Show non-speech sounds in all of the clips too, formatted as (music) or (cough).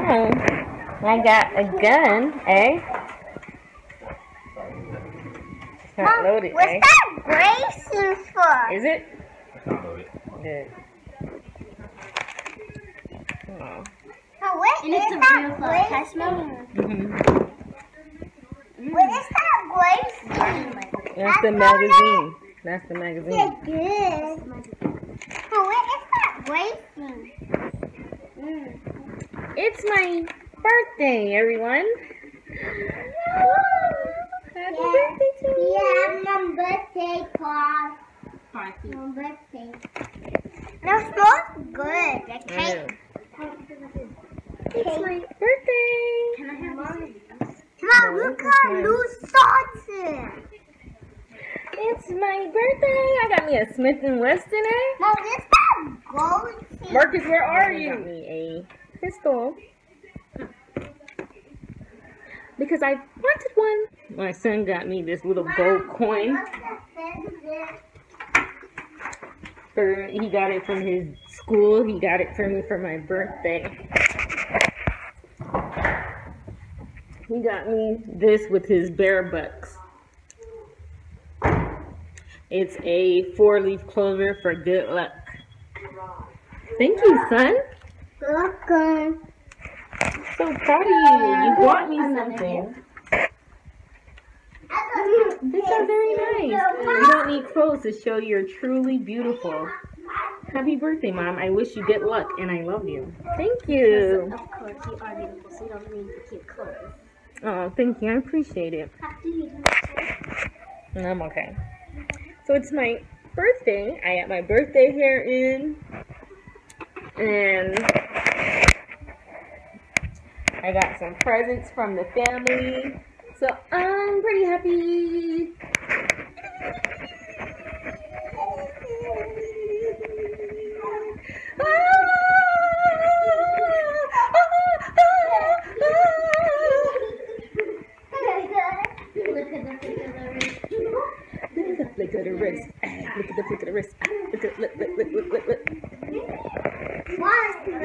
Oh, I got a gun, eh? It's not loaded, What's eh? that braces for? Is it? It's not loaded. Good. Oh. Oh, what And is it's a that real flower. brace? Can I smell. What is that brace? That's the magazine. That's the Yeah, magazine. good. Oh, what is that brace? Mm. It's my birthday, everyone. Happy birthday to me. Yeah, my birthday card. Party. My birthday. That smells good. The I cake. know. It's my birthday. Can I have one? Mom, No, look it's at mine. new sauces. It's my birthday. I got me a Smith and Wesson, eh? Mom, this that gold. Marcus, where are you? Got me a pistol. Because I wanted one. My son got me this little gold coin. For he got it from his school. He got it for me for my birthday. He got me this with his bear bucks. It's a four-leaf clover for good luck. Thank you, son. Welcome. So proud of you. You bought me something. These are very nice. You don't need clothes to show you're truly beautiful. Happy birthday, Mom. I wish you good luck and I love you. Thank you. Of course, you are beautiful, so you don't need to keep clothes. Oh, thank you. I appreciate it. I'm okay. So it's my birthday. I got my birthday hair in. And I got some presents from the family. So I'm pretty happy. Look at the flick of the wrist. Look at the flick of the wrist. Look at the flick of the wrist. Look at look look look look look look.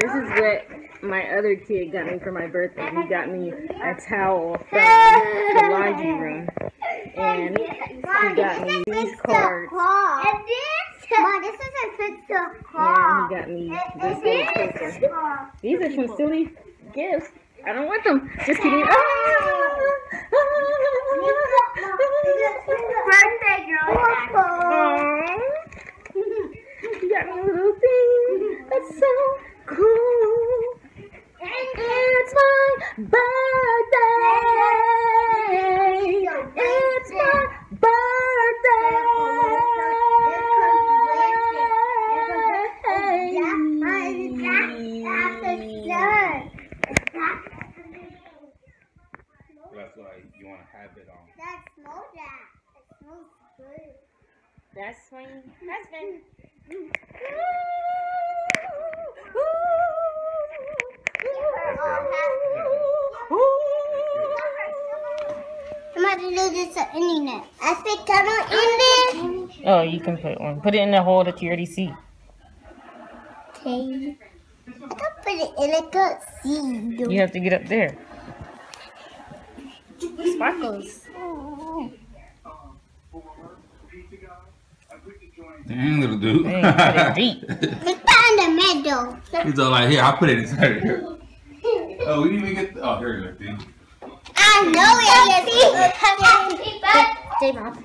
This is what my other kid got me for my birthday. He got me a towel from the laundry room. And he got me these cards. And this? Mom, this is a picture And car. he got me this little These are some silly gifts. I don't want them. Just kidding. (laughs) Ah! Birthday girl. Somebody do this on internet. I think I don't in this. Oh, you can put one. Put it in the hole that you already see. Okay. I can put it in a good seed. You have to get up there. Sparkles. Dang, little dude. Dang, put it deep. Put that in the middle. He's all like, here, I'll put it inside here. Oh, we didn't even get. The, oh, here it is, dude. I know it is. Happy J Mom.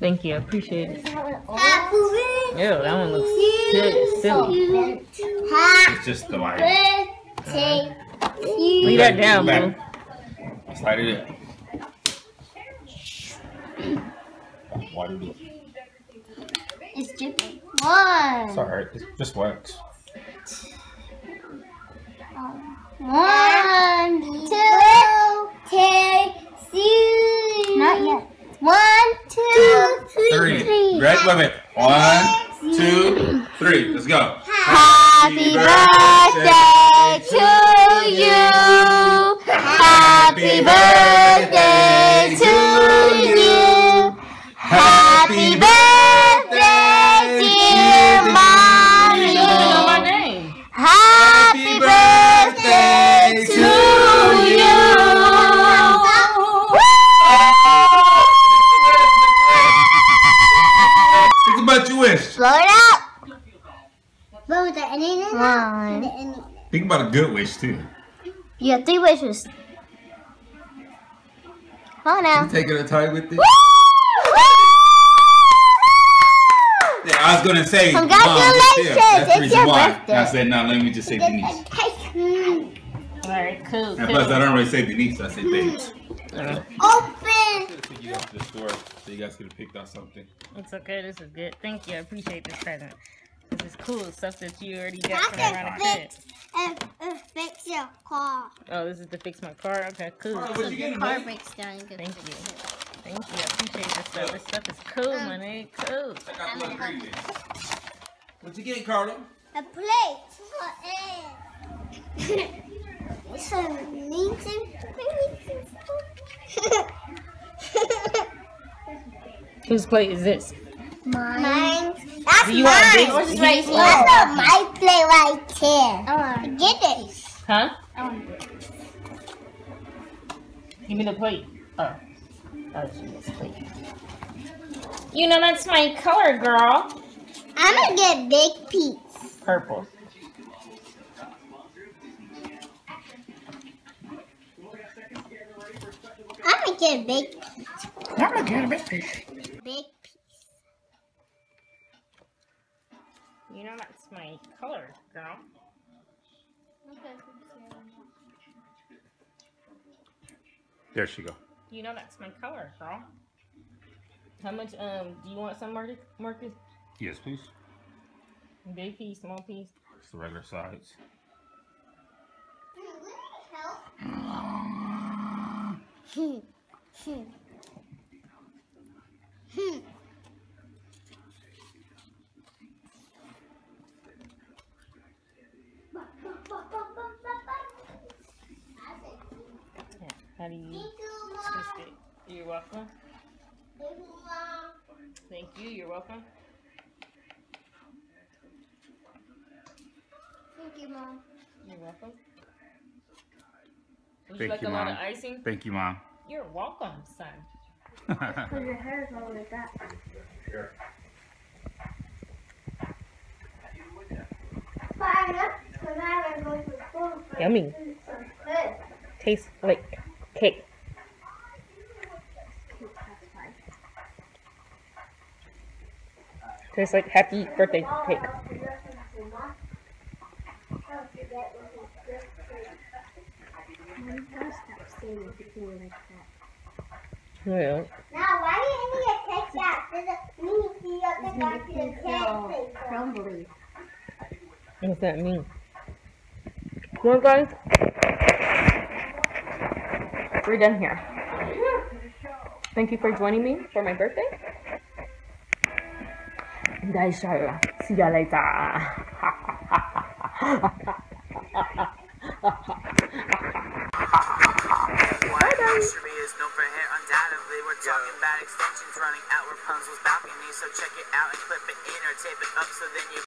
Thank you. I appreciate it. Happy Ew, that one looks silly. silly. It's just the line. birthday. Leave that down, boo. Back. Slide it in. Water do it. It's dripping. One. It's alright. It's just wax. One, two, three. Not yet. One, two, Three. three. Ready? Wait, wait. One, two, three. Let's go. Happy birthday to you. Happy birthday One. Think about a good wish too. You got three wishes. Come on now. You taking a tie with it? Woo! Yeah, I was gonna say. Congratulations, just there. That's it's reason your why. birthday. I said no. Let me just say Denise. Alright, cool, And plus, I don't really say Denise. I say babes. Open. Take you guys to the store so you guys could have picked out something. It's okay, this is good. Thank you, I appreciate this present. This is cool, stuff that you already got I from around the crib. fix and uh, fix your car. Oh, this is to fix my car? Okay, cool. What cool. you getting, Car breaks down. Good Thank you. Thank you, I appreciate this stuff. This stuff is cool, my nigga, cool. I got some ingredients. What you getting, Carlo? A plate. (laughs) Some meat (laughs) Whose plate is this? Mine. That's Do you want a big- mine. you need- That's not my plate right there. Get it. Huh? Give me the plate. Oh. Oh, she gets plate. You know that's my color, girl. I'm gonna get big piece. Purple. I'm gonna get big, piece. I'm gonna get a big piece. There she go. You know that's my color, girl. How much um do you want some Marcus? Marcus? Yes, please. Big piece, small piece. It's the regular size. Hmm. Hmm. Hmm. Yeah. How do you twist it? You're welcome. Thank you. You're welcome. Thank you, Mom. You're welcome. Would you Thank like you, a lot Mom. of icing? Thank you, Mom. You're welcome, son. Because Your hair is all like that. Yummy. Tastes like cake. Tastes like happy birthday cake. Yeah. Now, why do you take that? There's a mini key up the back to the cake. Crumbly. What does that mean? Well, guys, we're done here. Thank you for joining me for my birthday. And guys, shall see you later. Luxury is known for hair, undoubtedly. We're talking about extensions running out Rapunzel's balcony. So check it out and clip it in or tape it up so then you